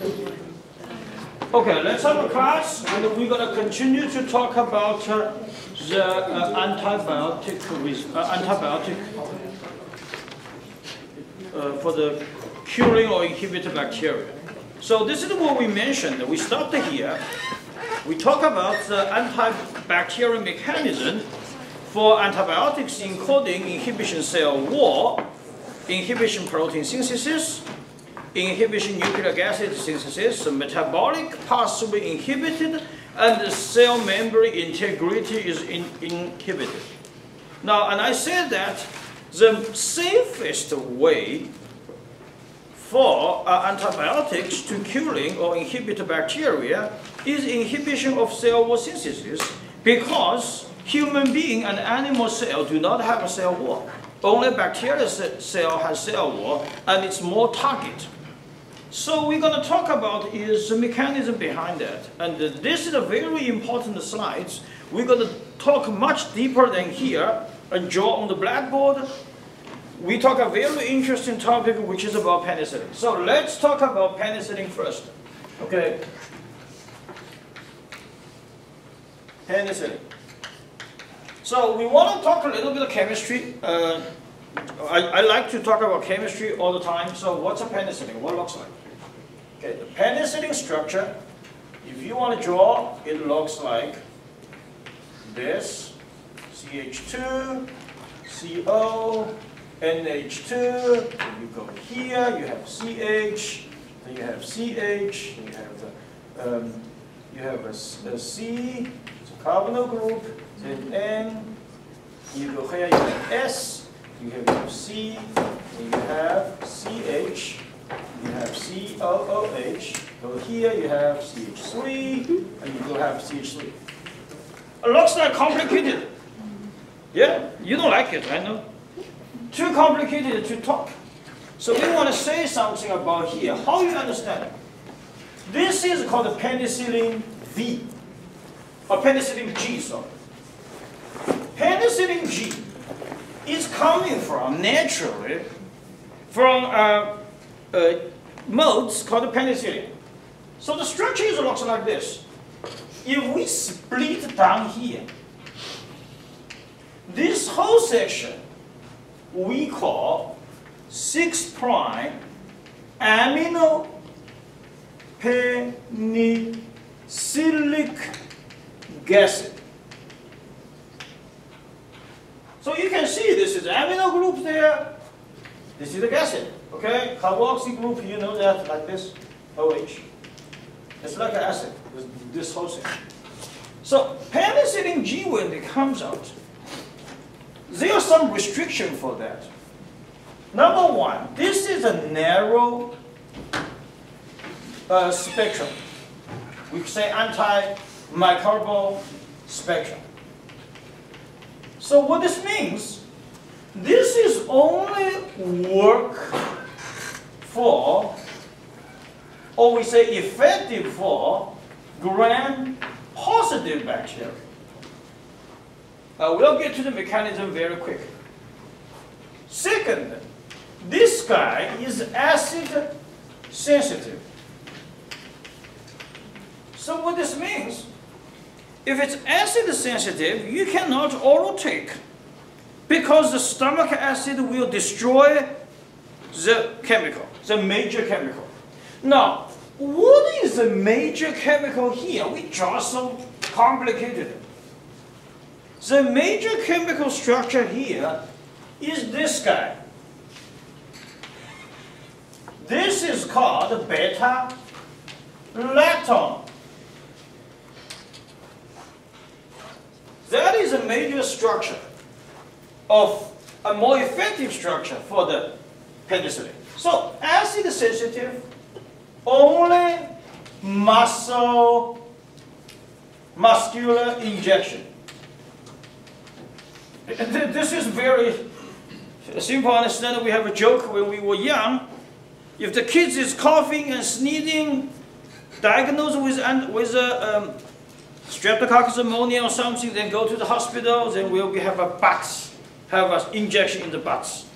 Okay, let's have a class, and we're going to continue to talk about uh, the uh, antibiotic, uh, antibiotic uh, for the curing or inhibit bacteria. So this is what we mentioned. We stopped here. We talk about the antibacterial mechanism for antibiotics including inhibition cell wall, inhibition protein synthesis, inhibition nucleic acid synthesis, metabolic pathway inhibited, and the cell membrane integrity is in inhibited. Now, and I said that the safest way for uh, antibiotics to killing or inhibit bacteria is inhibition of cell wall synthesis because human being and animal cell do not have a cell wall. Only bacterial cell has cell wall and it's more target. So we're going to talk about is the mechanism behind that. And this is a very important slide. We're going to talk much deeper than here and draw on the blackboard. We talk a very interesting topic which is about penicillin. So let's talk about penicillin first. Okay. Penicillin. So we want to talk a little bit of chemistry. Uh, I, I, like to talk about chemistry all the time. So what's a penicillin? What looks like? Okay, the penicillin structure, if you want to draw, it looks like this. CH2, CO, NH2, then you go here, you have CH, then you have CH, then you have the, um, you have a, a C, it's a carbonyl group, then N, you go here, you have S, you have, C, then you have CH, you have COOH. Go here, you have CH3, and you will have CH3. It looks like complicated. Yeah, you don't like it, I know. Too complicated to talk. So we want to say something about here. How you understand? This is called penicillin V, or penicillin G, sorry. Penicillin G is coming from, naturally, from uh, uh, modes called penicillin. So the structure looks like this. If we split down here, this whole section we call 6 prime amino penicillic acid. So you can see this is amino group there, this is the acid. Okay, carboxy group, you know that like this, OH. It's like an acid, this whole thing. So penicillin G when it comes out, there are some restriction for that. Number one, this is a narrow uh, spectrum. We say anti-microbial spectrum. So what this means, this is only work for, or we say effective for, gram-positive bacteria. Uh, we'll get to the mechanism very quick. Second, this guy is acid sensitive. So what this means, if it's acid sensitive, you cannot oral take because the stomach acid will destroy the chemical, the major chemical. Now, what is the major chemical here? We draw some complicated. The major chemical structure here is this guy. This is called beta lactam. That is a major structure of a more effective structure for the penicillin. So acid sensitive, only muscle, muscular injection. This is very simple understanding. We have a joke when we were young. If the kids is coughing and sneezing, diagnosed with, with a, um, streptococcus pneumonia or something, then go to the hospital, then we'll have a box, have an injection in the butts.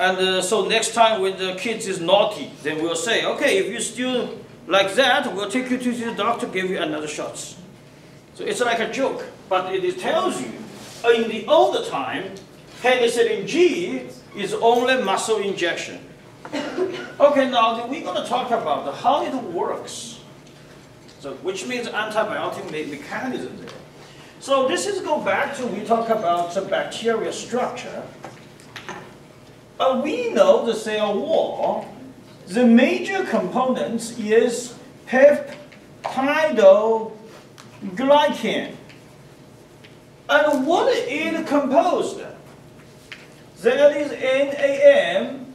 And uh, so next time when the kids is naughty, then we'll say, okay, if you still like that, we'll take you to the doctor, give you another shots. So it's like a joke, but it tells you, in the older time, penicillin G is only muscle injection. okay, now we're going to talk about how it works. So, which means antibiotic mechanism there. So this is go back to we talk about the bacteria structure. But we know the cell wall, the major components is peptidoglycan. And what is it composed? That is NAM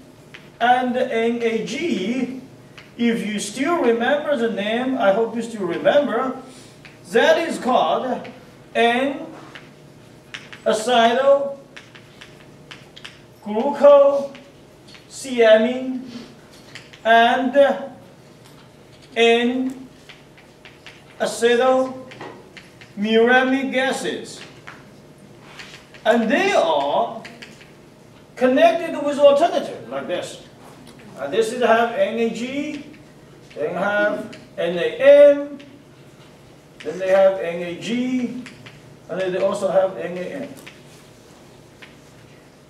and NAG. If you still remember the name, I hope you still remember, that is called N-acetyl glucosamine and N-acetylmuramic acids. And they are connected with alternative like this. And this is have NAG, then have NAM, then they have NAG, and then they also have NAN.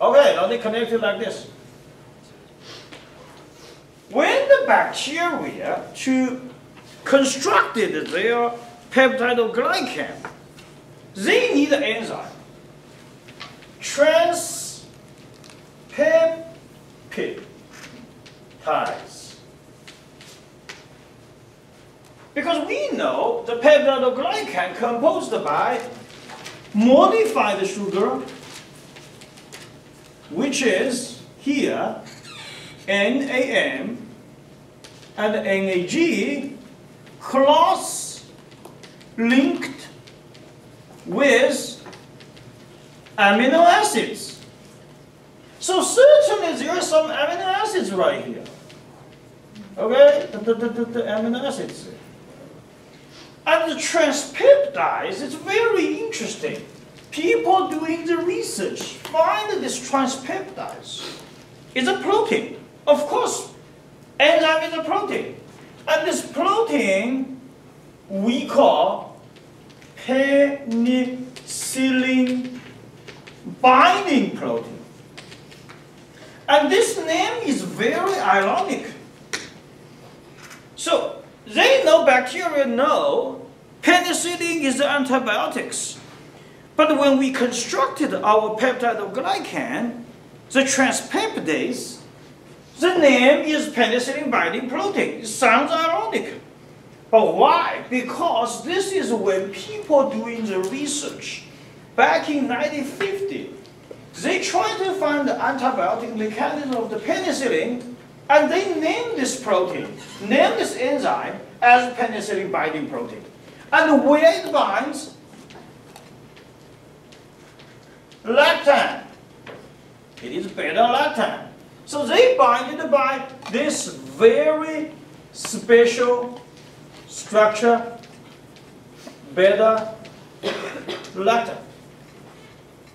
Okay, now they connected like this. When the bacteria to constructed their peptidoglycan, they need an enzyme. Transpeptidase. Because we know the peptidoglycan composed by modified sugar which is here NAM and NAG cross-linked with amino acids. So certainly there are some amino acids right here. Okay, the, the, the, the amino acids. And the transpeptidase is very interesting people doing the research find this transpeptidase is a protein. Of course, enzyme is a protein. And this protein we call penicillin binding protein. And this name is very ironic. So they know bacteria know penicillin is antibiotics. But when we constructed our peptidoglycan, the transpeptidase, the name is penicillin binding protein. It sounds ironic. But why? Because this is when people doing the research back in 1950, they tried to find the antibiotic mechanism of the penicillin and they named this protein, named this enzyme as penicillin binding protein. And where it binds, lactam. It is beta-lactam. So they bind it by this very special structure, beta-lactam.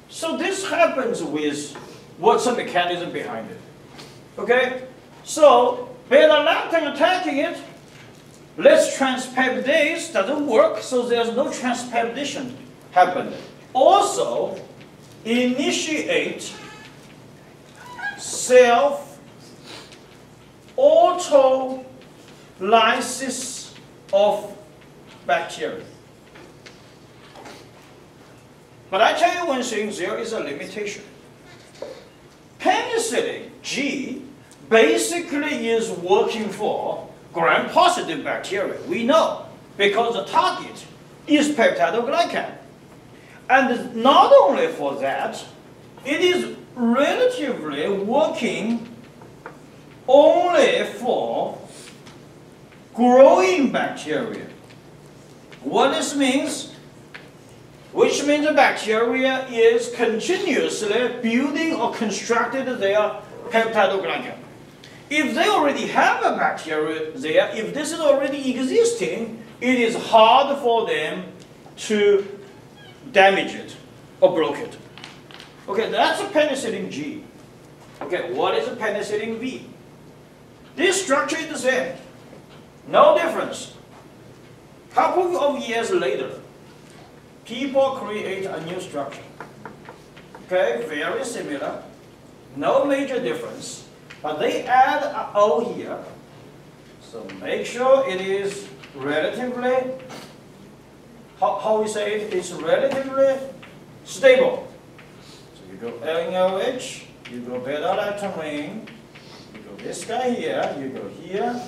So this happens with what's the mechanism behind it? Okay? So beta-lactam attacking it, less transpeptidase doesn't work, so there's no transpeptidation happening. Also, initiate self autolysis of bacteria. But I tell you one thing, there is a limitation. Penicillin G basically is working for gram-positive bacteria. We know because the target is peptidoglycan. And not only for that, it is relatively working only for growing bacteria. What this means, which means the bacteria is continuously building or constructed their peptidoglycan. If they already have a bacteria there, if this is already existing, it is hard for them to damage it or broke it. Okay, that's a penicillin G. Okay, what is a penicillin V? This structure is the same. No difference. Couple of years later, people create a new structure. Okay, very similar. No major difference. But they add a O here. So make sure it is relatively, how, how we say it, it's relatively stable. So you go NaOH, you go beta lactam you go this guy here, you go here,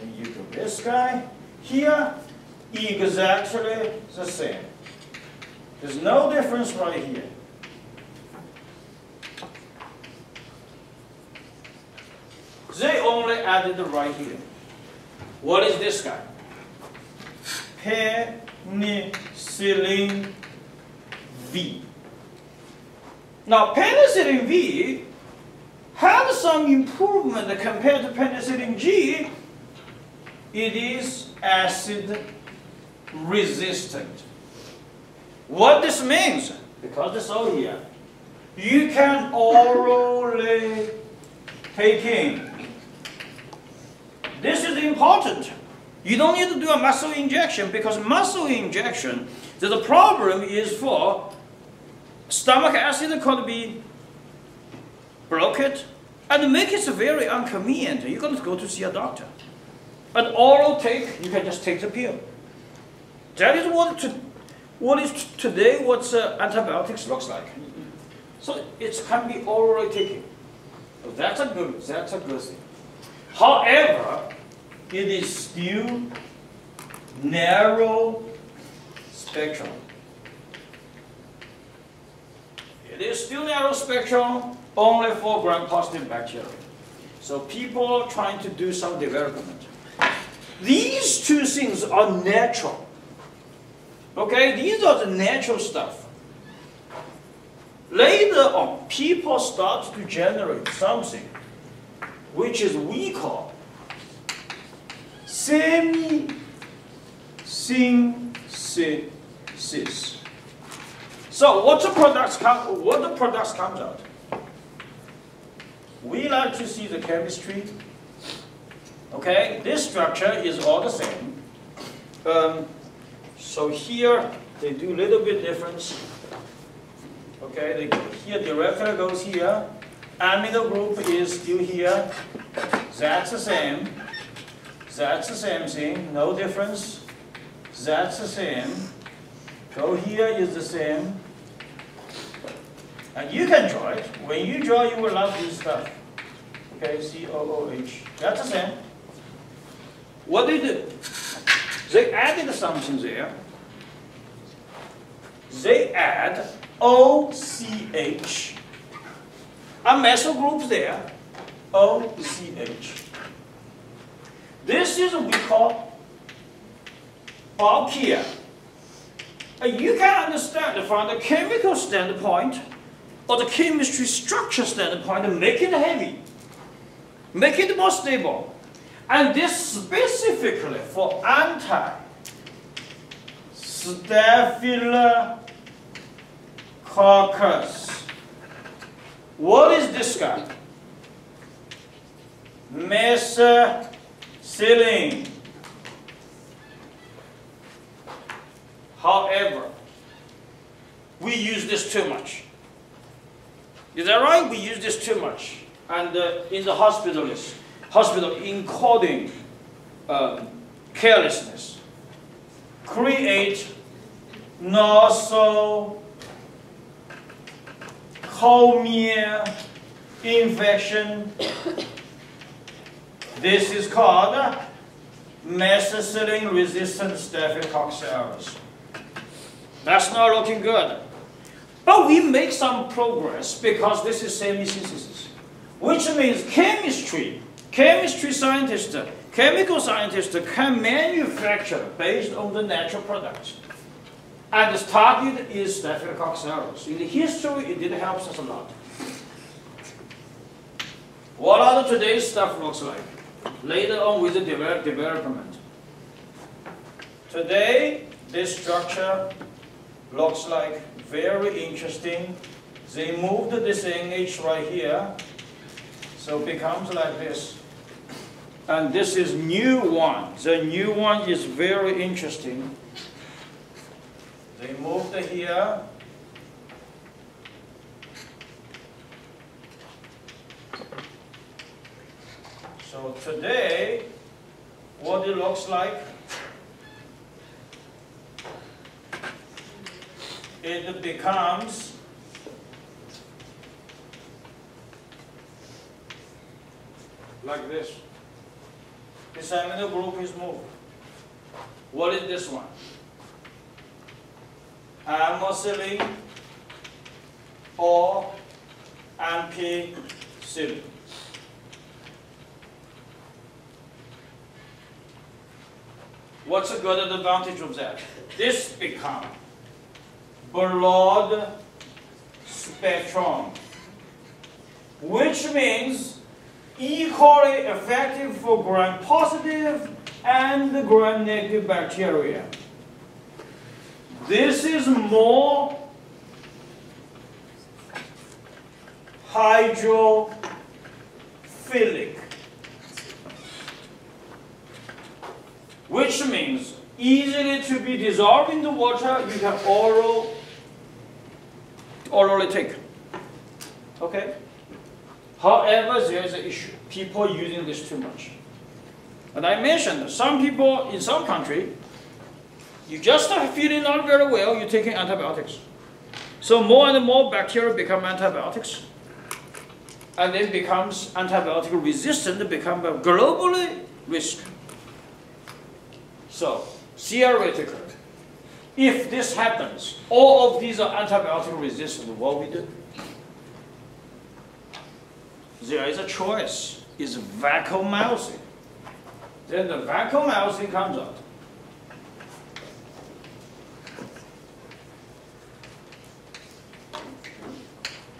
and you go this guy here, exactly the same. There's no difference right here. They only added the right here. What is this guy? Penicillin V. Now, penicillin V had some improvement compared to penicillin G. It is acid resistant. What this means, because it's all here, you can orally take in this is important. You don't need to do a muscle injection because muscle injection, the problem is for stomach acid could be broken and make it very inconvenient. You're going to go to see a doctor. But oral take, you can just take the pill. That is what, to, what is today what uh, antibiotics looks like. So it can be orally taken. That's a good, that's a good thing. However, it is still narrow spectrum. It is still narrow spectrum only for gram-positive bacteria. So people are trying to do some development. These two things are natural. Okay, these are the natural stuff. Later on, people start to generate something which is we call semi-synthesis. So what the products come, what the products comes out? We like to see the chemistry. Okay, this structure is all the same. Um, so here they do a little bit difference. Okay, they, here directly goes here. Amino group is still here. That's the same. That's the same thing, no difference. That's the same. Go here is the same. And you can draw it. When you draw, you will love this stuff. Okay, C-O-O-H. That's the same. What they do? They added something there. They add O-C-H a methyl group there, OCH. This is what we call bulkier. And you can understand from the chemical standpoint or the chemistry structure standpoint, make it heavy, make it more stable. And this specifically for anti-staphylococcus what is this guy? Methicillin. However, we use this too much. Is that right? We use this too much. And uh, in the hospitals, hospital encoding uh, carelessness, create nasal Comia infection. This is called methicillin-resistant Staphylococcus aureus. That's not looking good. But we make some progress because this is semi-synthesis, which means chemistry, chemistry scientists, chemical scientists can manufacture based on the natural products. And the target is Staphylococcus. In the history, it did help us a lot. What other today's stuff looks like? Later on with the develop development. Today, this structure looks like very interesting. They moved this NH right here. So it becomes like this. And this is new one. The new one is very interesting. They moved here. So today, what it looks like, it becomes like this. This amino group is moved. What is this one? Amoxicillin or ampicillin. What's the good advantage of that? This becomes broad spectrum, which means equally effective for gram-positive and gram-negative bacteria. This is more hydrophilic, which means easily to be dissolved in the water, you can oral, orally take. Okay? However, there is an issue. People using this too much. And I mentioned some people in some country, you just start feeling not very well, you're taking antibiotics. So more and more bacteria become antibiotics. And then becomes antibiotic resistant, become a globally risk. So theoretically, if this happens, all of these are antibiotic resistant, what we do? there is a choice. Is vancomycin. Then the vancomycin comes out.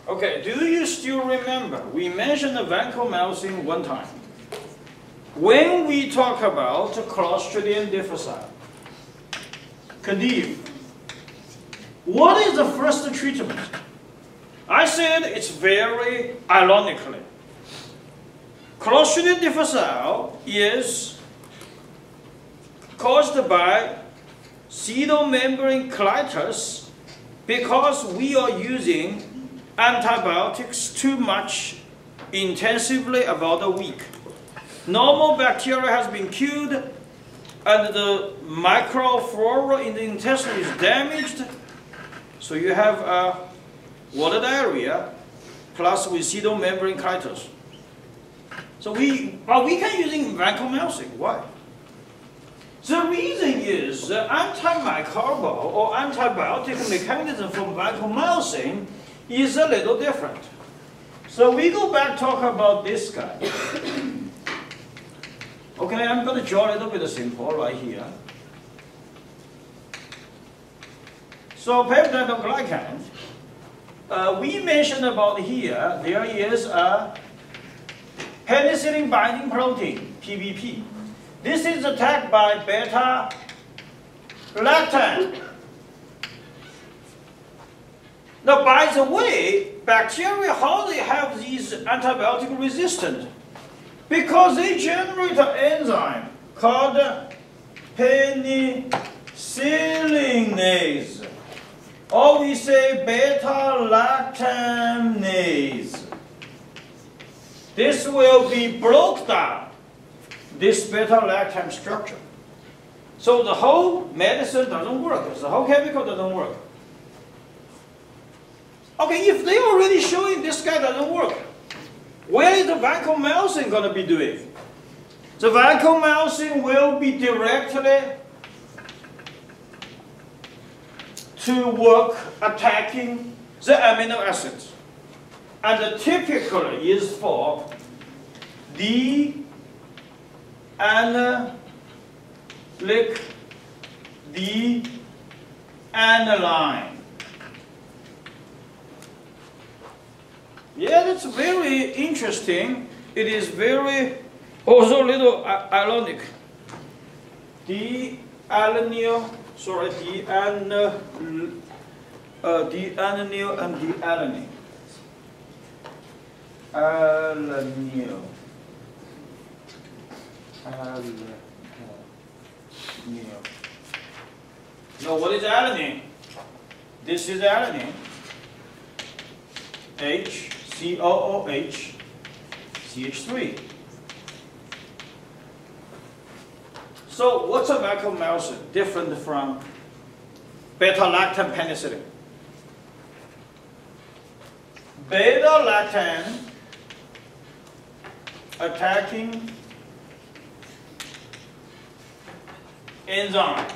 Okay, do you still remember? We mentioned the vancomycin one time. When we talk about Clostridium difficile, C. diff, what is the first treatment? I said it's very ironically. Clostridium difficile is caused by pseudomembrane colitis because we are using antibiotics too much intensively about a week. Normal bacteria has been killed and the microflora in the intestine is damaged. So you have a water diarrhea plus with pseudomembrane colitis. So we, but we can using vancomycin. Why? The reason is the antimicrobial or antibiotic mechanism from vancomycin is a little different. So we go back talk about this guy. Okay, I'm going to draw a little bit simple right here. So peptidoglycan, uh, we mentioned about here, there is a penicillin binding protein, PBP. This is attacked by beta lactam. Now, by the way, bacteria, how they have these antibiotic resistant? Because they generate an enzyme called penicillinase. Or we say beta-lactamase. This will be broke down, this beta-lactam structure. So the whole medicine doesn't work, the whole chemical doesn't work. Okay, if they already showing this guy doesn't work, where is the vancomycin going to be doing? The vancomycin will be directly to work attacking the amino acids. And typically is for the analyc, the aniline. Yeah, that's very interesting. It is very, also a little ironic. The alanine, sorry, the an, uh, the alanine and the alanine. alanine. Alanine. Now what is alanine? This is alanine. H, C O O H, CH3. So what's a vancomycin different from beta-lactam penicillin? Beta-lactam attacking enzyme.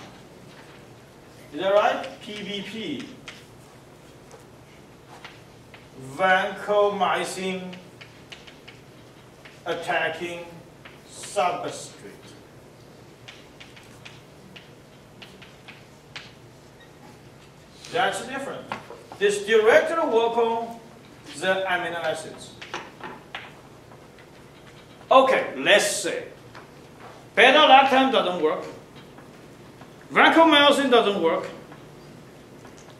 Is that right? PBP. Vancomycin attacking substrate. That's different. This directly work on the amino acids. Okay, let's say beta-lactam doesn't work. Vancomycin doesn't work.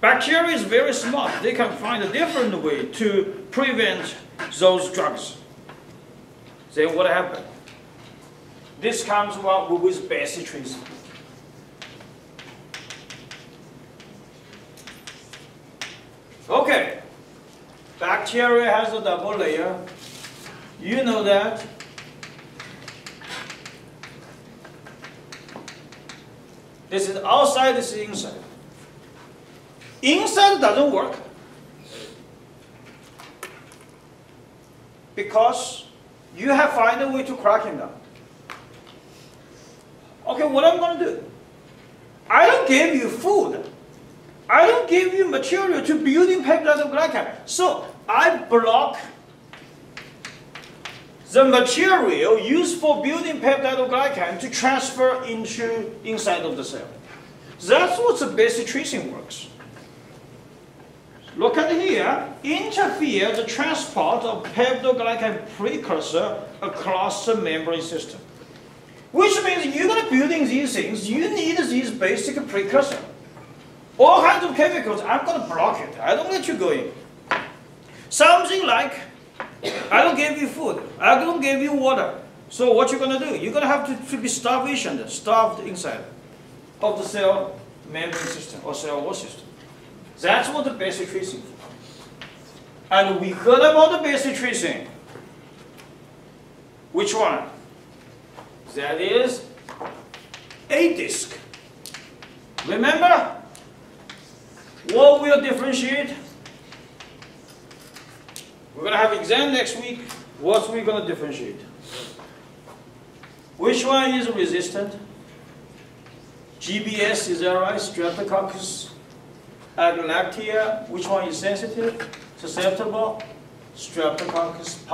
Bacteria is very smart. They can find a different way to prevent those drugs. Then what happened? This comes with bacitracin. Okay, bacteria has a double layer. You know that. This is outside, this is inside. Inside doesn't work because you have find a way to crack it down. Okay, what I'm going to do? I don't give you food. I don't give you material to building peptidoglycan. So I block the material used for building peptidoglycan to transfer into inside of the cell. That's what the bacitracin works. Look at here, interfere the transport of peptidoglycan precursor across the membrane system. Which means you're going to building these things, you need these basic precursor. All kinds of chemicals, I'm going to block it. I don't let you go in. Something like, I don't give you food, I don't give you water. So what you're going to do? You're going to have to, to be starvation, starved inside of the cell membrane system or cell wall system. That's what the bacitracin. And we heard about the bacitracin. Which one? That is a disk. Remember? What will differentiate? We're going to have exam next week. What we going to differentiate? Which one is resistant? GBS, is that right? Streptococcus agalactia. Which one is sensitive? Susceptible? Streptococcus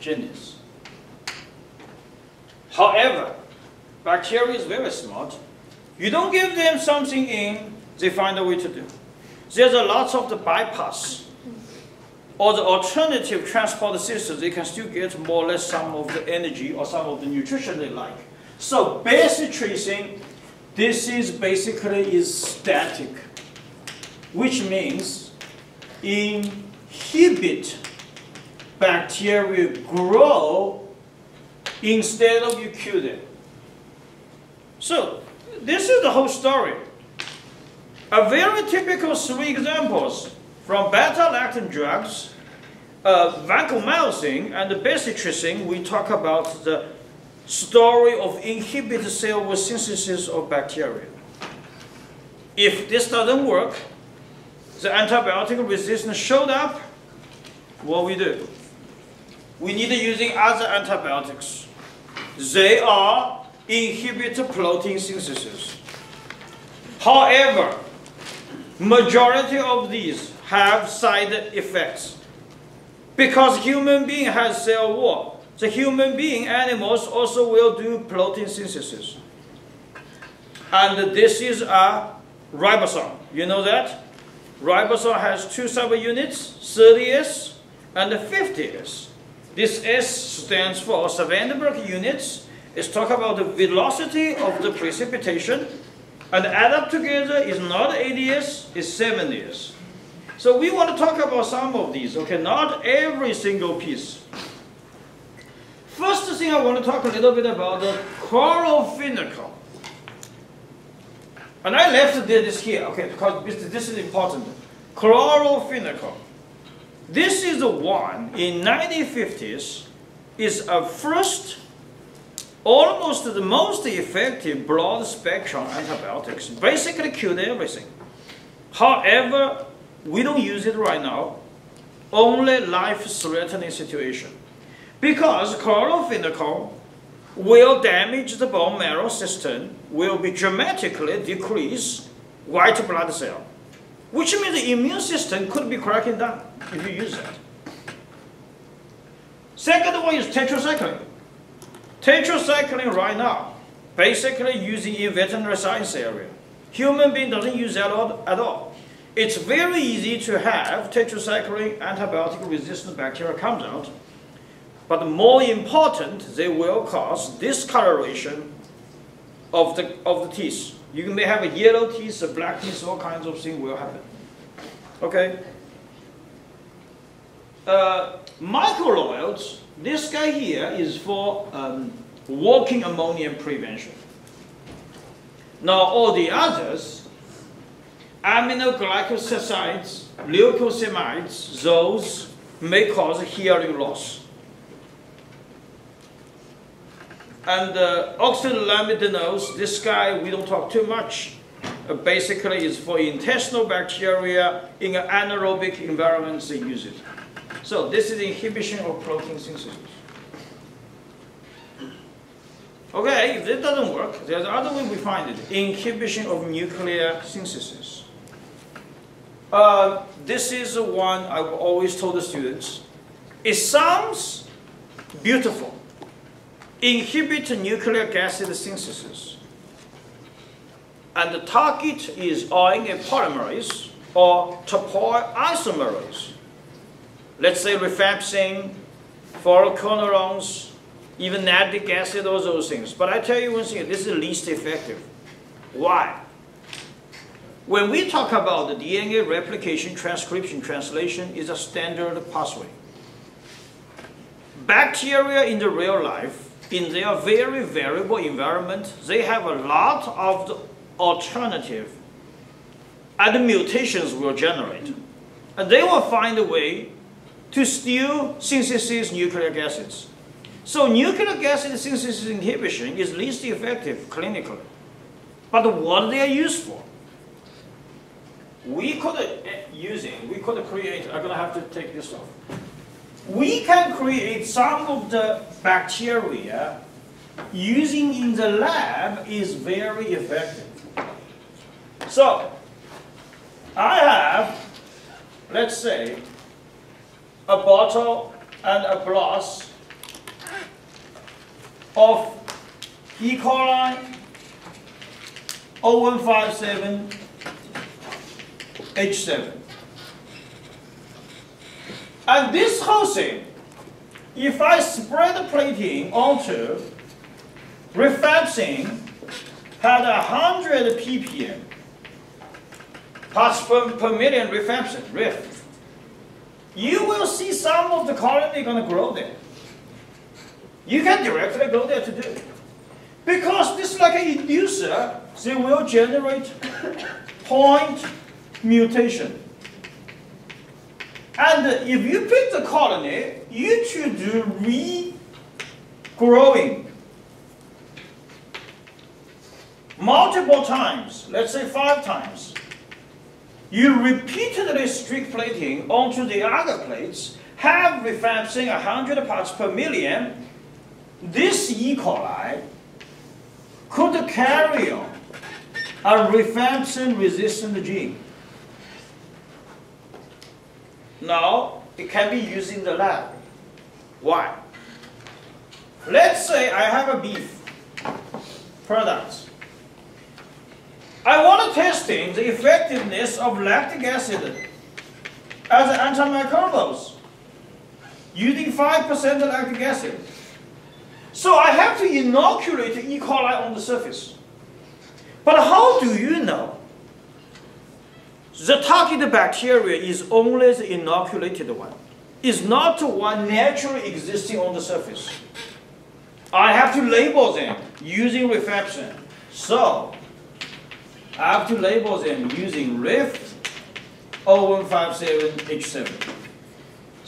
pyogenes. However, bacteria is very smart. You don't give them something in, they find a way to do. There's a lot of the bypass or the alternative transport systems, they can still get more or less some of the energy or some of the nutrition they like. So bacitracin, this is basically is static, which means inhibit bacteria grow instead of you kill them. So this is the whole story. A very typical three examples from beta-lactam drugs, uh, vancomycin, and the bacitracin, we talk about the story of inhibited cell wall synthesis of bacteria. If this doesn't work, the antibiotic resistance showed up, what we do? We need using other antibiotics. They are inhibit protein synthesis. However, majority of these have side effects. Because human being has cell wall, the human being animals also will do protein synthesis. And this is a ribosome. You know that? Ribosome has two subunits, 30S and 50S. This S stands for Svedberg units. It's talk about the velocity of the precipitation. And add up together is not 80s, it's 70s. So we want to talk about some of these, okay? Not every single piece. First thing I want to talk a little bit about the chloramphenicol. And I left this here, okay, because this is important. Chloramphenicol. This is the one in 1950s is a first, almost the most effective broad spectrum antibiotics. Basically killed everything. However, we don't use it right now. Only life-threatening situation. Because chloramphenicol will damage the bone marrow system, will be dramatically decrease white blood cell. Which means the immune system could be cracking down if you use that. Second one is tetracycline. Tetracycline right now, basically using in veterinary science area. Human being doesn't use that at all. It's very easy to have tetracycline antibiotic resistant bacteria comes out, but more important, they will cause discoloration of the, of the teeth. You may have a yellow teeth, a black teeth, all kinds of things will happen. Okay? Uh, macrolides, this guy here is for um, walking ammonia prevention. Now all the others, aminoglycosides, lincosamides, those may cause hearing loss. And uh, oxazolidinones, this guy we don't talk too much. Uh, basically, is for intestinal bacteria in an anaerobic environment they use it. So this is inhibition of protein synthesis. Okay, if that doesn't work, there's other way we find it. Inhibition of nuclear synthesis. Uh, this is the one I've always told the students. It sounds beautiful inhibit nucleic acid synthesis. And the target is RNA polymerase or topoisomerase. Let's say rifampicin, fluoroquinolones, even natric acid, all those things. But I tell you one thing, this is least effective. Why? When we talk about the DNA replication, transcription, translation is a standard pathway. Bacteria in the real life in their very variable environment, they have a lot of the alternative and mutations will generate. And they will find a way to still synthesize nucleic acids. So nucleic acid synthesis inhibition is least effective clinically. But what they are used for? We could uh, using, we could create, I'm gonna have to take this off we can create some of the bacteria using in the lab is very effective. So, I have, let's say, a bottle and a glass of E. coli 0157 H7. And this whole thing, if I spread the plating onto rifampicin had 100 ppm parts per, per million rifampicin, RIF, you will see some of the colony going to grow there. You can directly go there to do it. Because this is like an inducer, they will generate point mutation. And if you pick the colony, you should do regrowing multiple times, let's say five times. You repeatedly streak plating onto the other plates, have rifampicin 100 parts per million, this E. coli could carry on a rifampicin resistant gene. Now, it can be used in the lab. Why? Let's say I have a beef product. I want to test in the effectiveness of lactic acid as antimicrobials using 5% of lactic acid. So I have to inoculate E. coli on the surface. But how do you know the target bacteria is only the inoculated one. It's not one naturally existing on the surface. I have to label them using rifampicin. So, I have to label them using RIF 0157H7.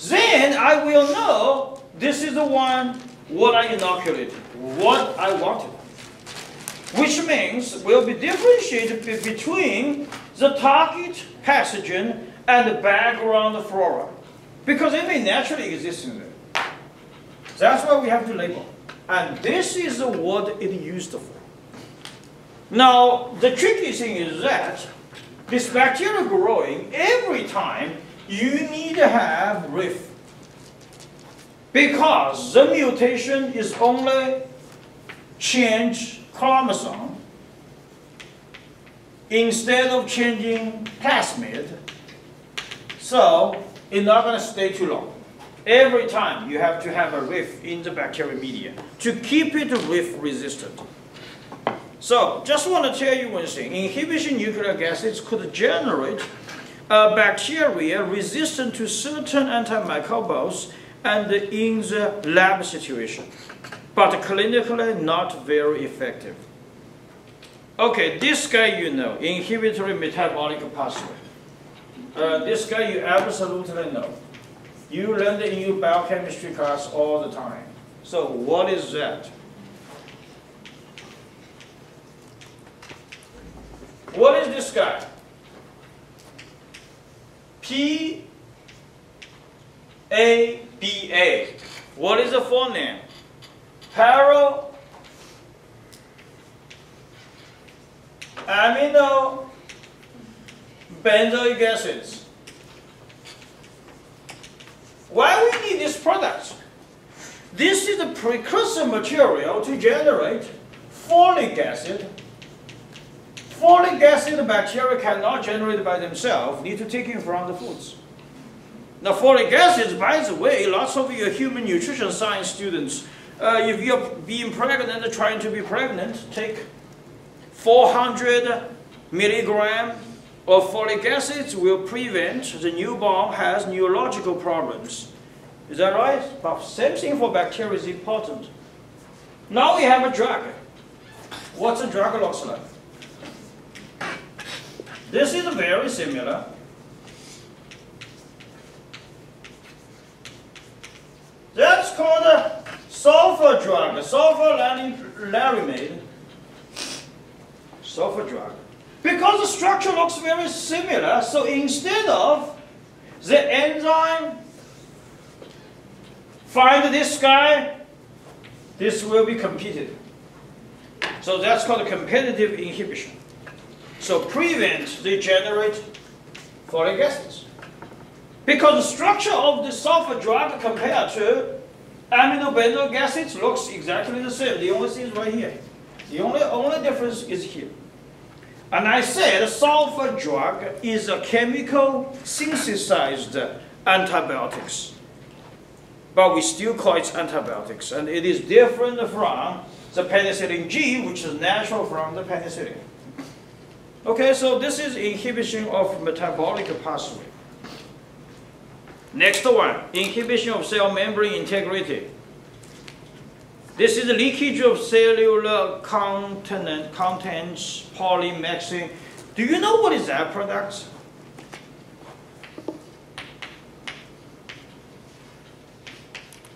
Then I will know this is the one what I inoculated, what I wanted. Which means we'll be differentiated between the target pathogen and the background flora. Because it may naturally exist in there. That's why we have to label. And this is what it used for. Now, the tricky thing is that this bacteria growing, every time you need to have RIF. Because the mutation is only change chromosome instead of changing plasmid. So it's not going to stay too long. Every time you have to have a RIF in the bacterial media to keep it RIF resistant. So just want to tell you one thing. Inhibition nucleic acids could generate a bacteria resistant to certain antimicrobials and in the lab situation, but clinically not very effective. Okay, this guy you know, inhibitory metabolic pathway. Uh, this guy you absolutely know. You learned in your biochemistry class all the time. So what is that? What is this guy? P A B A. What is the full name? Para amino benzoic acids. Why we need this product? This is the precursor material to generate folic acid. Folic acid bacteria cannot generate by themselves, need to take it from the foods. Now folic acid, by the way, lots of your human nutrition science students, uh, if you're being pregnant and trying to be pregnant, take 400 milligram of folic acid will prevent the newborn has neurological problems. Is that right? But same thing for bacteria is important. Now we have a drug. What's a drug looks like? This is very similar. That's called a sulfur drug, a sulfur larimide. Sulfur drug. Because the structure looks very similar, so instead of the enzyme find this guy, this will be competed. So that's called competitive inhibition. So prevent they generate folic acids. Because the structure of the sulfur drug compared to aminobenzoic acids looks exactly the same. The only thing is right here. The only, only difference is here. And I said sulfur drug is a chemical synthesized antibiotics. But we still call it antibiotics. And it is different from the penicillin G, which is natural from the penicillin. Okay, so this is inhibition of metabolic pathway. Next one, inhibition of cell membrane integrity. This is leakage of cellular content, contents, polymyxin. Do you know what is that product?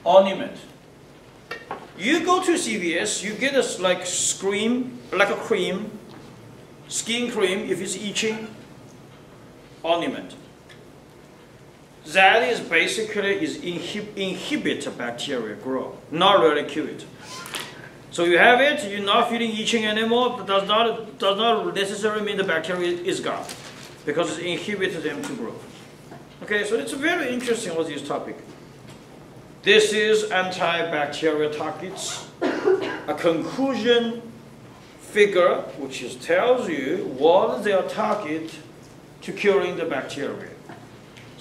Ornament. You go to CVS, you get a like cream, like a cream, skin cream if it's itching, ornament. That is basically is inhib inhibit bacteria grow, not really kill it. So you have it, you're not feeling itching anymore, does not, does not necessarily mean the bacteria is gone, because it inhibits them to grow. Okay, so it's very interesting with this topic. This is antibacterial targets, a conclusion figure which is, tells you what is their target to curing the bacteria.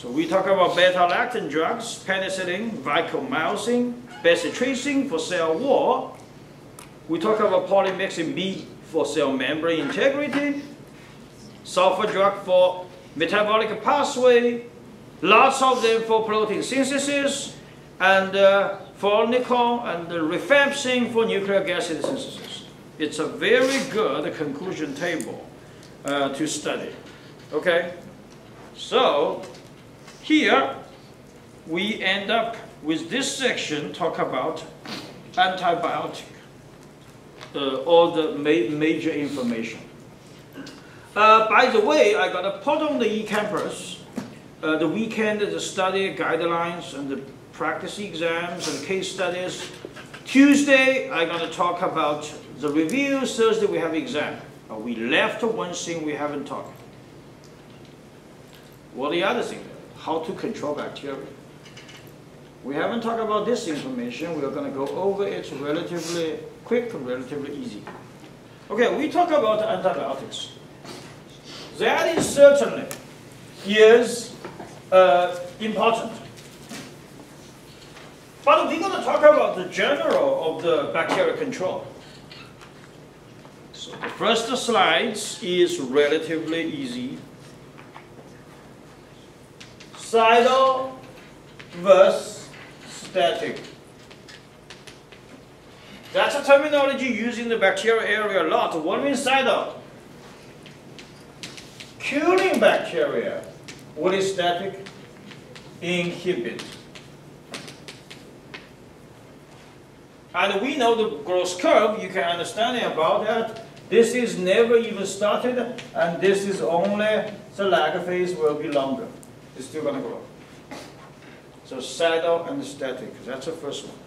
So we talk about beta-lactam drugs, penicillin, vancomycin, bacitracin for cell wall. We talk about polymyxin B for cell membrane integrity, sulfur drug for metabolic pathway, lots of them for protein synthesis, and uh, for nickel and rifampicin for nucleic acid synthesis. It's a very good conclusion table uh, to study. Okay? So, here we end up with this section talk about antibiotic, uh, all the ma major information. Uh, by the way, I got a put on the eCampus uh, the weekend the study guidelines and the practice exams and case studies. Tuesday, I'm going to talk about the review. Thursday, we have exam. We left one thing we haven't talked. What are the other thing? How to control bacteria. We haven't talked about this information. We are going to go over it relatively quick, relatively easy. Okay, we talk about antibiotics. That is certainly is uh, important. But we're going to talk about the general of the bacterial control. So the first slide is relatively easy. Cyto versus static. That's a terminology used in the bacterial area a lot. What means cyto? Killing bacteria. What is static? Inhibit. And we know the growth curve, you can understand about that. This is never even started, and this is only the lag phase will be longer. It's still going to grow. So cidal and static, that's the first one.